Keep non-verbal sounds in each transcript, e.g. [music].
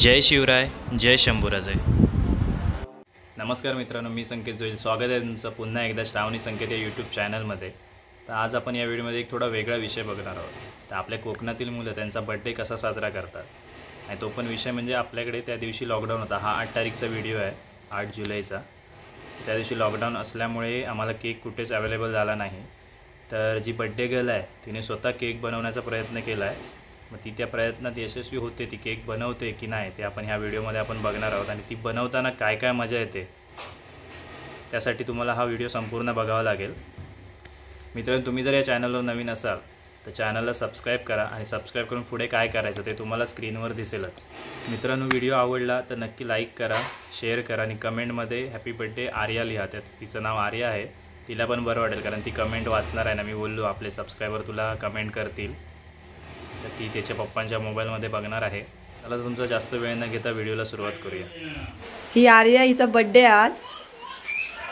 जय शिवराय जय शंभूराजय नमस्कार मित्रांनो मी संकेत जोईल. स्वागत आहे तुमचं पुन्हा एकदा श्रावणी संकेत या यूट्यूब चॅनलमध्ये तर आज आपण या व्हिडिओमध्ये एक थोडा वेगळा विषय बघणार आहोत. तर आपल्या कोकणातील मुलं त्यांचा बड्डे कसा साजरा करतात? आणि तो पण विषय म्हणजे आपल्याकडे त्या दिवशी लॉकडाऊन होता. हा आठ तारीखचा व्हिडिओ आहे आठ जुलैचा. त्या दिवशी लॉकडाऊन असल्यामुळे आम्हाला केक कुठेच अवेलेबल झाला नाही. तर जी बड्डे गर्ल आहे तिने स्वतः केक बनवण्याचा प्रयत्न केला आहे मग ती त्या प्रयत्नात यशस्वी होते ती केक बनवते की नाही ते आपण ह्या व्हिडिओमध्ये आपण बघणार आहोत. आणि ती बनवताना काय काय मजा येते त्यासाठी तुम्हाला हा व्हिडिओ संपूर्ण बघावा लागेल. मित्रांनो तुम्ही जर या चॅनलवर नवीन असाल तर चॅनलला सबस्क्राईब करा आणि सबस्क्राईब करून पुढे काय करायचं ते तुम्हाला स्क्रीनवर दिसेलच. मित्रांनो व्हिडिओ आवडला तर नक्की लाईक करा शेअर करा आणि कमेंटमध्ये हॅपी बड्डे आर्या लिहा. त्यात तिचं नाव आर्या आहे. तिला पण बरं वाटेल कारण ती कमेंट वाचणार आहे ना. मी बोललो आपले सबस्क्रायबर तुला कमेंट करतील. तर ती त्याच्या पप्पांच्या मोबाईलमध्ये बघणार आहे. त्याला तुमचा जास्त वेळ न घेता व्हिडिओला सुरुवात करूया. ही आर्या हिचा बड्डे आज.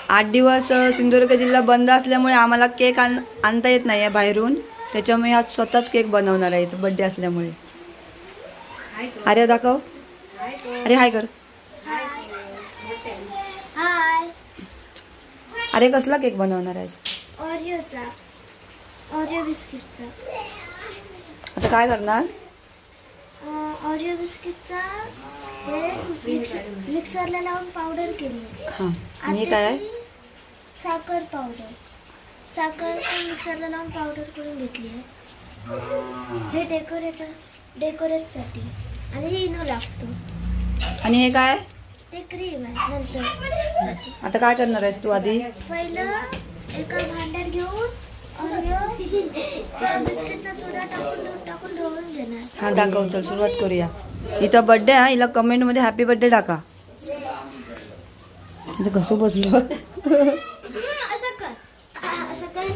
आठ दिवस सिंधुदुर्ग जिल्हा बंद असल्यामुळे आम्हाला केक आण आणता येत नाही आहे बाहेरून. त्याच्यामुळे आज स्वतःच केक बनवणार आहे बड्डे असल्यामुळे. आर्या दाखव. अरे हाय कर. हाय अरे कसला केक बनवणार आहेस ऑरिओचा ऑरिओ बिस्किटचा आता काय करणार? ऑरिओ बिस्किटचा हे मिक्स मिक्सरला लावून पावडर केली. हां आणि हे काय? साखर पावडर. साखर मिक्सरला लावून पावडर करून घेतली आहे. हे डेकोरेटर डेकोरेटसाठी. आणि हे इनो लागतो. आणि हे काय? ते क्रीम आहे नंतर. आता काय करणार आहेस तू आधी? पहिलं एका भांड्यात घेऊन ऑरिओ हा दाखव चल सुरुवात करूया. हिचा बर्थडे हा हिला कमेंटमध्ये हॅपी बर्थडे टाका. कसं बसलो? असं कर. असं कर.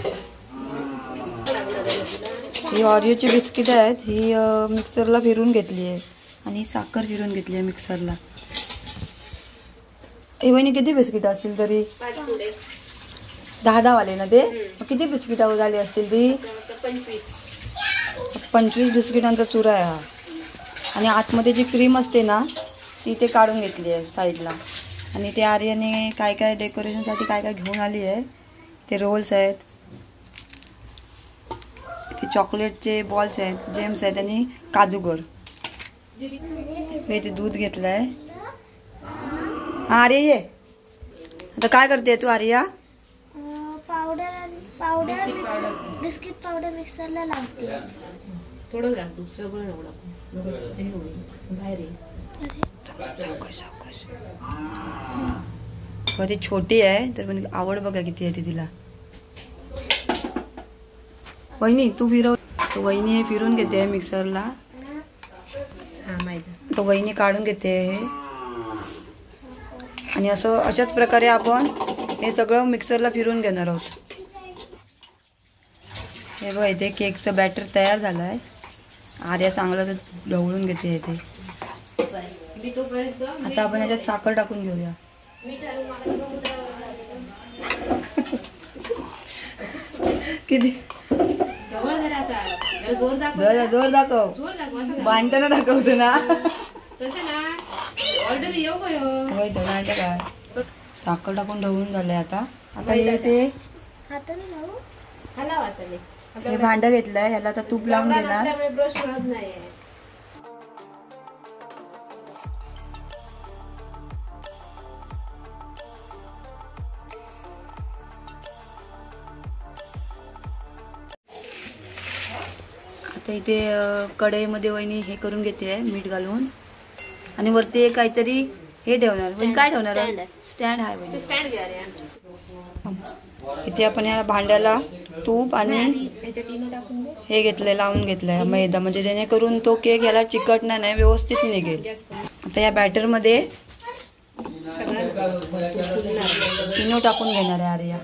ही ऑरिओची बिस्किट आहेत ही मिक्सरला फिरून घेतली आहे. आणि साखर फिरून घेतली आहे मिक्सरला हे वहिनी किती बिस्किट असतील तरी? दहा दहा वाले ना ते मग किती बिस्किट झाली असतील ती? पंचवीस. बिस्किटांचा चुरा आहे हा. आणि आतमध्ये जी क्रीम असते ना ती ते काढून घेतली आहे साईडला. आणि ते आर्याने काय काय डेकोरेशनसाठी काय काय घेऊन आली आहे ते रोल्स आहेत. ते चॉकलेटचे बॉल्स आहेत जेम्स आहेत आणि काजूगर हे ते दूध घेतलंय. हा आर्या ये. आता काय करते तू आर्या? पावडर आणि पावडर मिक्सर बिस्किट पावडर मिक्सरला लावते थोडं राख तू सगळं नको टाकू हे होईल बाहेर ये. सावकाश सावकाश बरं, ती छोटी आहे तर पण आवड बघा किती आहे ती तिला. वहिनी तू फिरव. तो वहिनी हे फिरून घेते मिक्सरला. हा माहिती. तो वहिनी काढून घेते. हे आणि असं अशाच प्रकारे आपण हे सगळं मिक्सरला फिरून घेणार आहोत. हे बघा इथे केकचं बॅटर तयार झालं आहे आर्या चांगलं ते ढवळून घेते तोपर्यंत आता आपण याच्यात साखर टाकून घेऊया. किती? जरा दाखव. बांधताना दाखवतो ना. तसं ना. ऑर्डर येऊ गयो होय धनाच्या काय? साखर टाकून ढवळून झालंय आता. आता हे ते. हे भांड घेतलंय ह्याला आता तूप लावून ब्रश मिळत नाही आता इथे कढईमध्ये वहिनी हे करून घेते आहे मीठ घालून. आणि वरती काहीतरी हे ठेवणार. काय ठेवणार? स्टँड आहे वहिनी. स्टँड घ्या रे आमच्या. इथे आपण या भांड्याला तूप आणि हे घेतलंय लावून घेतलंय मैदा. म्हणजे जेणेकरून तो केक ह्याला चिकटणार नाही व्यवस्थित निघेल. आता या बॅटरमध्ये सगळं फुलणार इनो टाकून घेणार आहे आर्या.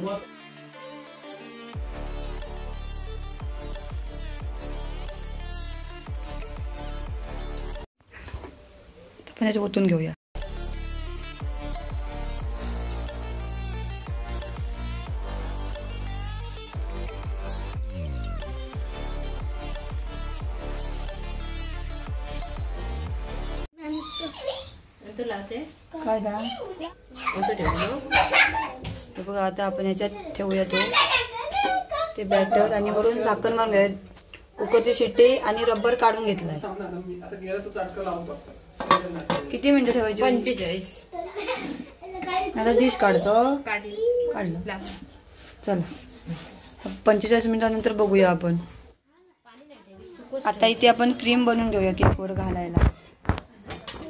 आपण याच्यात ओतून घेऊया. लावते काय दा? असं ठेवलं बघा आता आपण ह्याच्यात ठेवूया तो. ते बॅटर आणि वरून झाकण मारून घ्या कुकरची शिट्टी आणि रबर काढून घेतलाय. किती मिनिटं ठेवायची? पंचेचाळीस. आता डिश काढतो. काढली. चला. पंचेचाळीस मिनिटानंतर बघूया आपण. आता इथे आपण क्रीम बनवून घेऊया केकवर घालायला.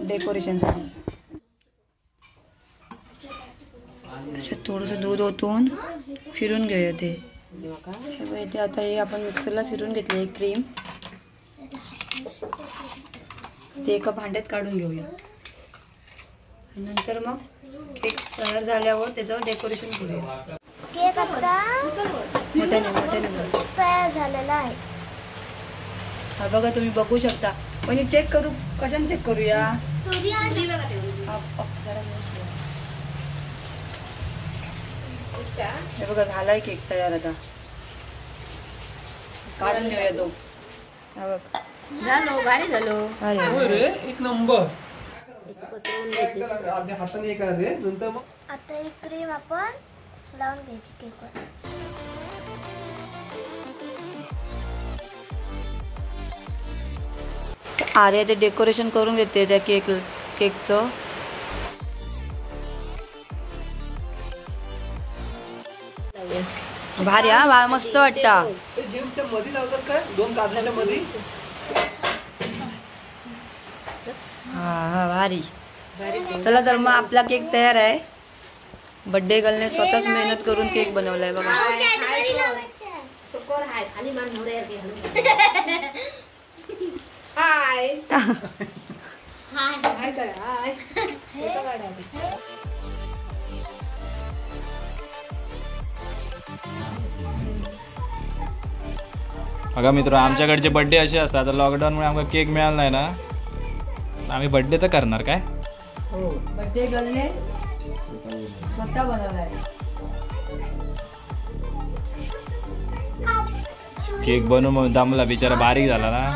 डेकोरेशनसाठी त्याच्यात थोडंसं दूध ओतून फिरून घेऊया ते. इथे आता हे आपण मिक्सरला फिरून घेतले क्रीम ते एका भांड्यात काढून घेऊया. नंतर मग केक तयार झाल्यावर त्याचं डेकोरेशन करूया. केक. तयार झालेला आहे. हा बघा तुम्ही बघू शकता. पण चेक करू कशाने चेक करूया अप- अप जरा व्यवस्थित. उसका? हे बघा झालाय केक तयार आता. काढून घेऊया तो. हा बघ. झालो भारी झालो. अरे एक नंबर. याची पसरवून घेते अर्ध्या हाताने करा रे नंतर मग. आता क्रीम आपण लावून घ्यायची केकवर आर्या ते डेकोरेशन करून देते त्या केक केकचं भारी हा वा- मस्त वाटता. हा हा भारी. चला तर मग आपला केक तयार आहे. बर्थडे गर्लने स्वतःच मेहनत करून केक बनवलाय बघा. हाय. आणि मान मोरे यार हाय हाय बघा मित्र आमच्याकडचे बड्डे असे असतात आता लॉकडाऊनमुळे आमका केक मिळाला नाही ना. आम्ही बड्डे तर करणार काय? बर्थडे गर्लने स्वतः बनवलाय. केक बनवून मग दमला बिचारा बारीक झाला ना.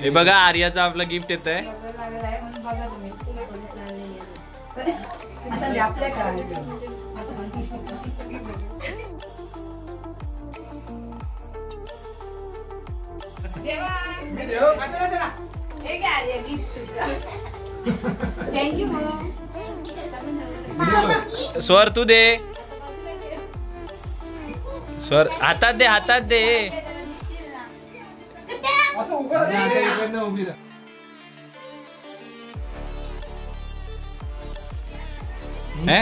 हे बघा आर्याचं आपलं गिफ्ट येत आहे. आता द्या आपल्या काय थँक्यू मग स्वर तू दे. स्वर हातात दे हातात दे. असं उभं राहा. हे?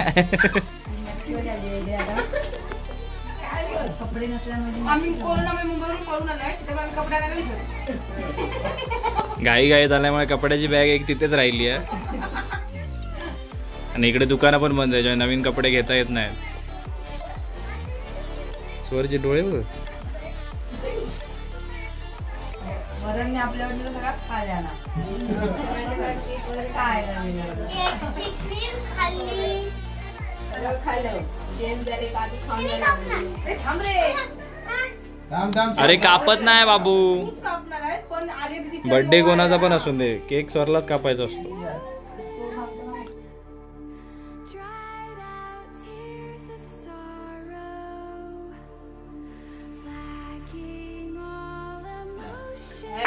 [laughs] [laughs] कपडे नसल्यामुळे घाई घाई झाल्यामुळे कपड्याची बॅग एक तिथेच राहिली आहे. आणि इकडे दुकानं पण बंद आहे नवीन कपडे घेता येत नाहीत. स्वरचे डोळे बघ. वरणने सगळा खायला [laughs] सगळं खाल्लं जेम झाले काजू खाऊन झाले. थांब थांब अरे कापत नाही बाबू पण आले तिथे बर्थडे कोणाचा पण असून दे केक स्वरलाच कापायचा असतो.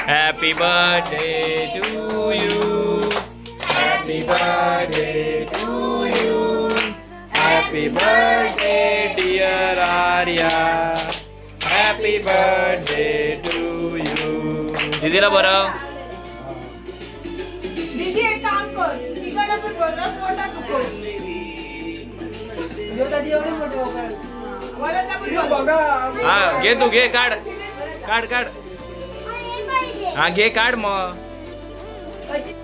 Happy birthday to you happy birthday happy birthday dear Arya happy birthday to you दीदीला बरं दीदी एक काम कर। तिकडे पण कर रस मोठा नको जो कधी एवढे मोठे होणार. वरणला पण हे बघा हा घे तू घे काढ. काढ काढ. हे पाहिजे हा घे काढ मग. कर.